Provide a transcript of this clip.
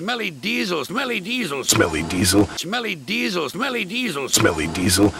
Smelly diesel, smelly diesel, Smelly diesel. smelly diesel, smelly diesel. Smelly diesel.